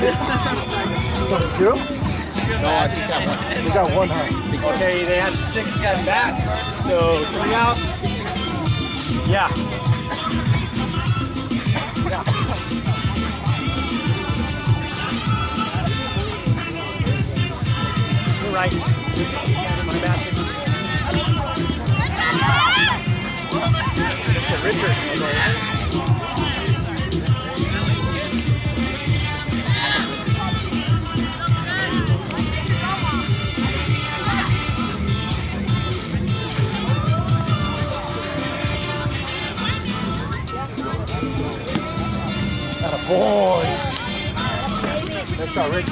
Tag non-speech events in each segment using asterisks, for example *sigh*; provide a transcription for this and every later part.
Two? No, I think that one. We got one, huh? Okay, they had six at bats, so three outs. Yeah. You're right. My bad. Richard. Nice shot, Rick.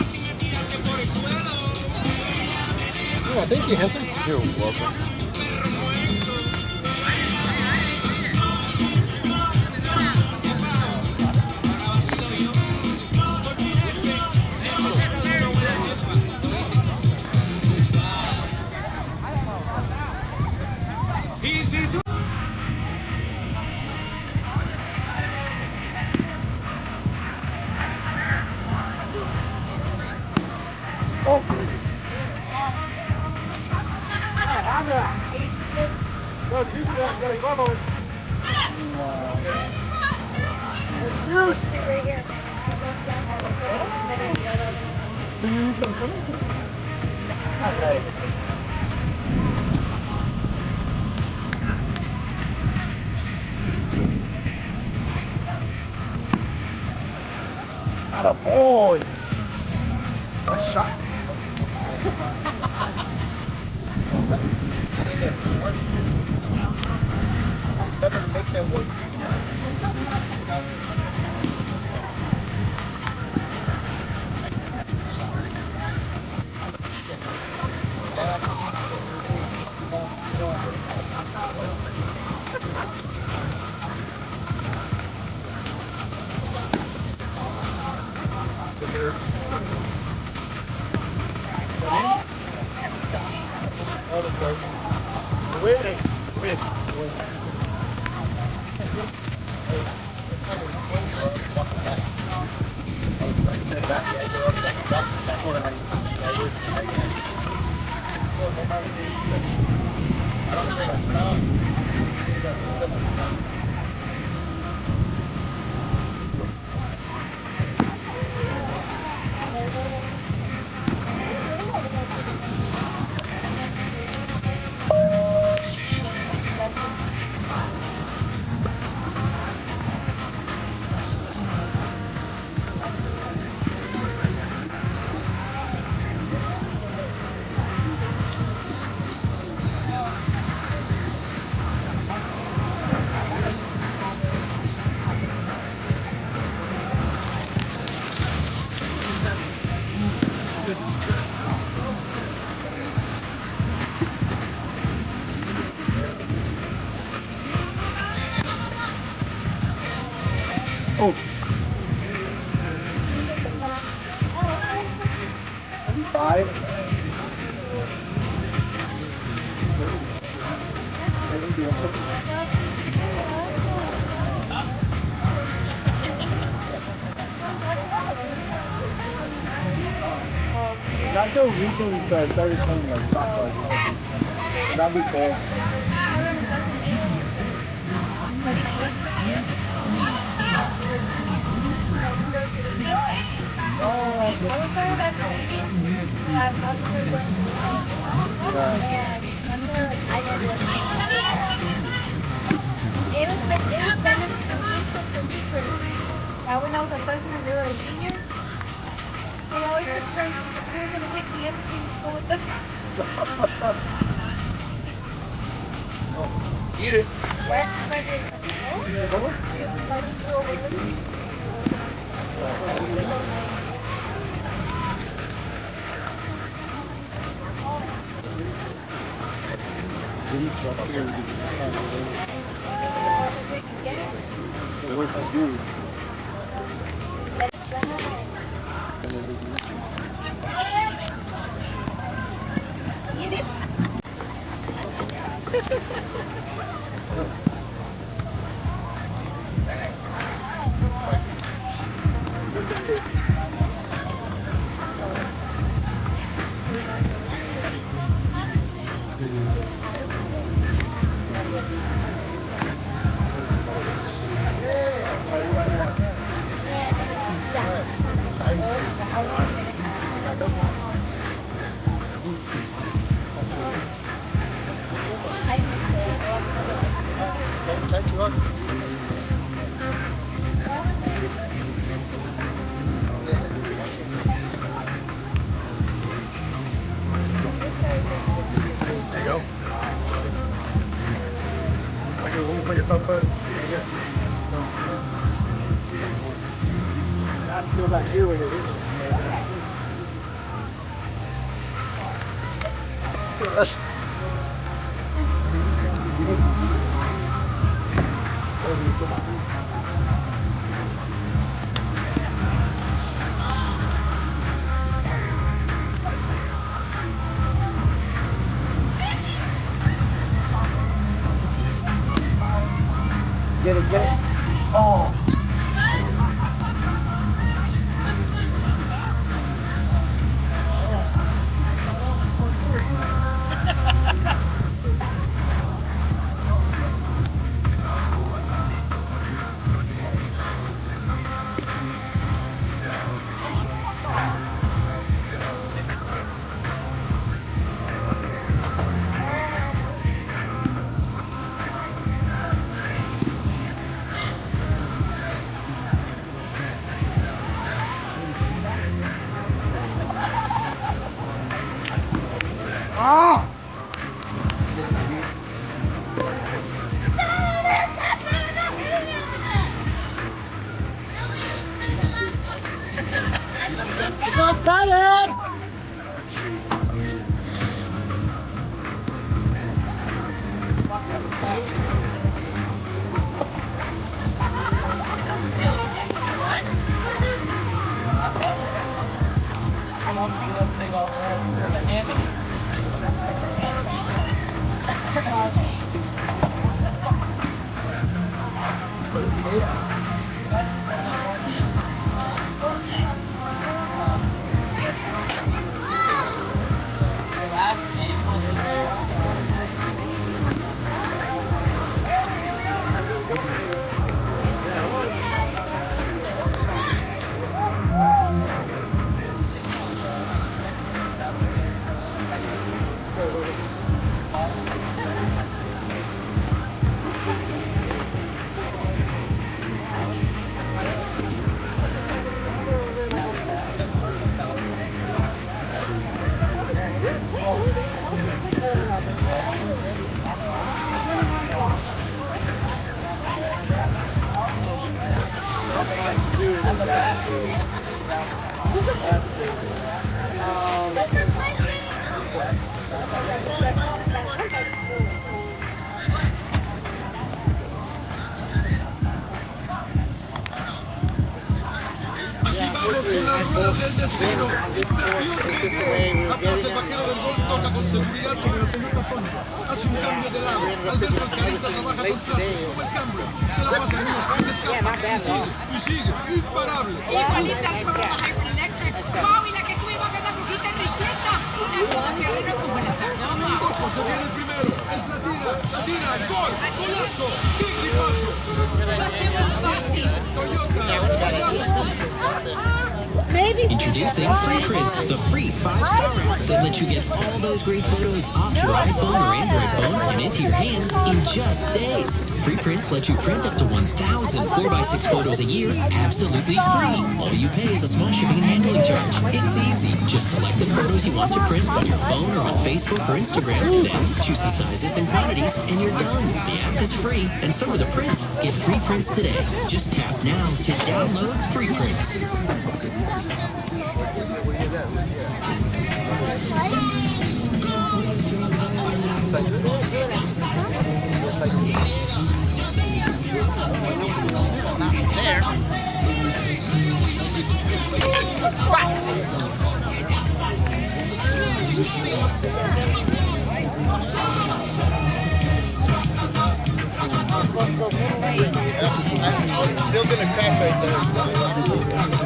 Oh, thank you, Henson. You're welcome. Got a boy. Nice shot. Better make them work. Win. Win. Win. Five. Not so recently so I started playing like. Not before. Now when I was a freshman, we were a junior. They always took turns. We were gonna pick the other team to go with us. Eat it. Where? Where did- Why did you overlook me? What's I do? your Atrás del vaquero del gol toca con seguridad como lo comenta Tony. Hace un cambio de lado. Alberto Alcarita trabaja con clase. Toma el cambio. Se la pasa bien. Se escapa. Y sigue. Y sigue. Imparable. Igualita al Corolla Hyper Electric. Wow, y la que sube va a quedar poquita Enriqueta. Una como guerrero como la Tacoma. Ojo, se viene el primero. Es la tira. La tira. Gol. Golazo. ¡Qué equipazo! Lo hacemos fácil. Toyota. Vayamos con Introducing Free Prints, the free five-star app that lets you get all those great photos off your iPhone or Android phone and into your hands in just days. Free Prints let you print up to 1,000 4x6 photos a year absolutely free. All you pay is a small shipping and handling charge. It's easy. Just select the photos you want to print on your phone or on Facebook or Instagram. Then choose the sizes and quantities and you're done. The app is free and so are the prints. Get free prints today. Just tap now to download Free Prints. There, still gonna crash right there.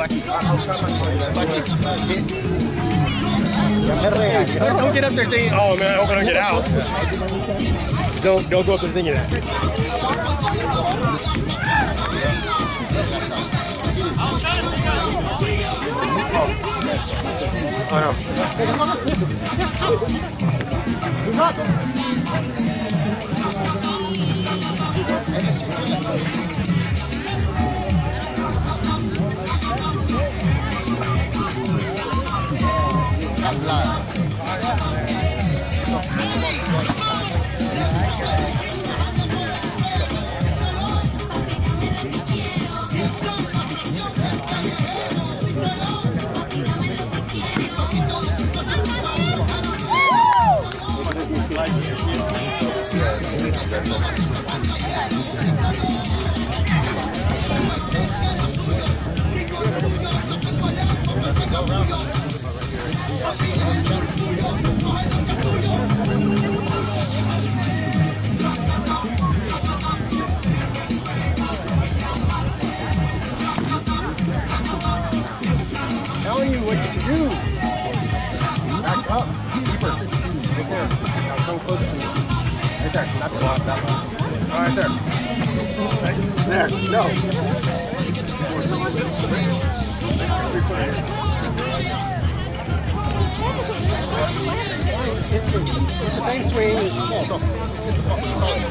Don't get up there thinking, oh man, I hope I don't get out. Don't don't go up there thinking that. telling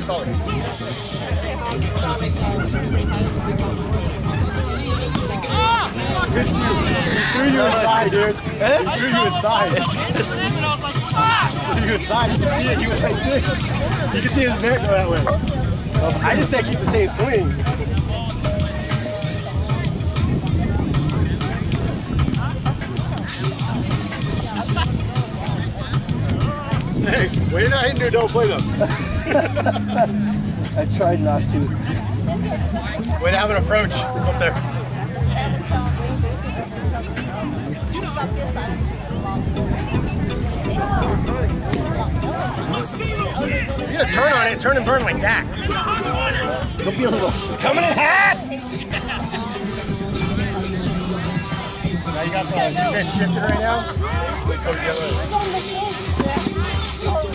solid. He threw you inside, dude. He threw you inside. He you inside. You can see it. He. You can see his neck go that way. I just say keep the same swing. When you're not hitting your don't play them. *laughs* I tried not to. Way to have an approach up there. You gotta turn on it, turn and burn like that. Don't be a little. It's coming in hot! Now you got the defense shifted right now.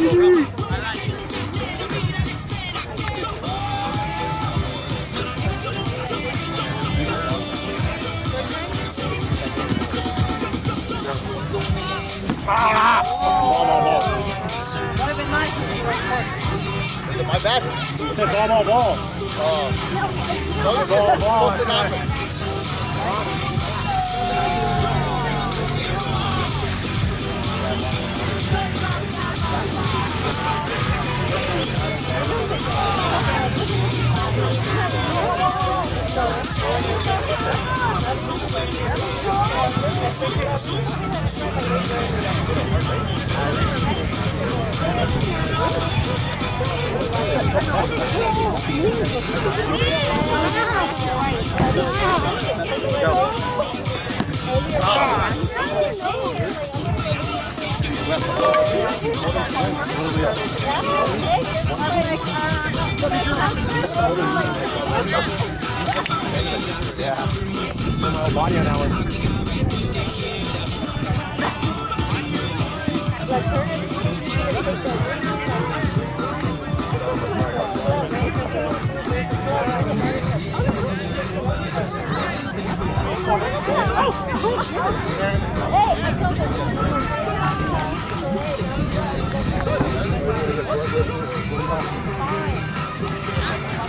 Whoa! Ball, ball, ball. Is it my bad? It's ball, ball, ball. Oh. Ball, ball, ball. Let's go. Yeah. My whole body on that one.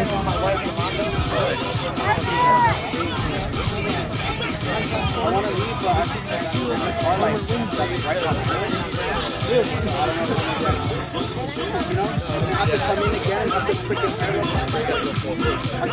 I want to leave, but I like rooms right on the You know, I have to come in again, I have to freaking. I've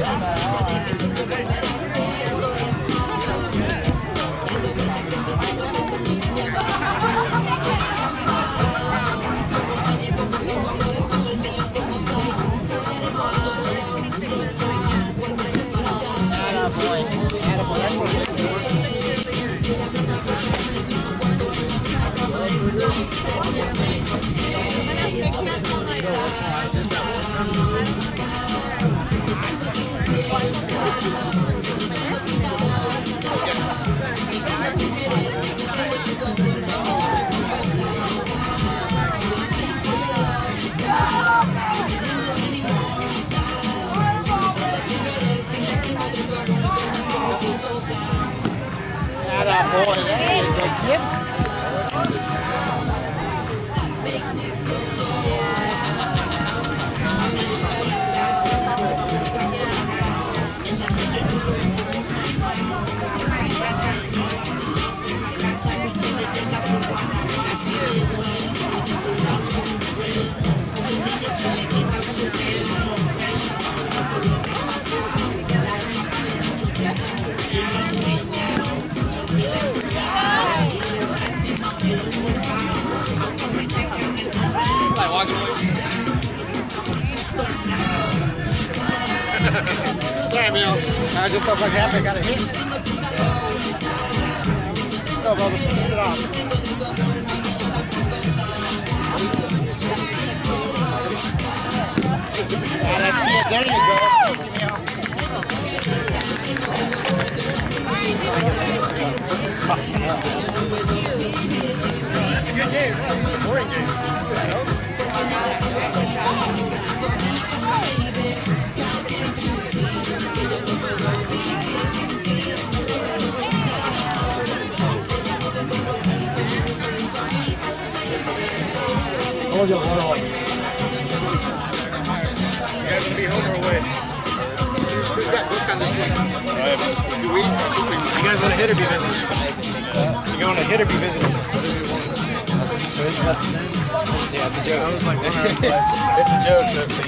rubbed I just felt like half I got a hit. Oh, brother. Get off. There you go. Good game. Boring game. Hold your hold on. You guys gonna be home or away? You guys want to hit or be? You to hit or be visiting? Yeah, it's a joke. it's a joke. so-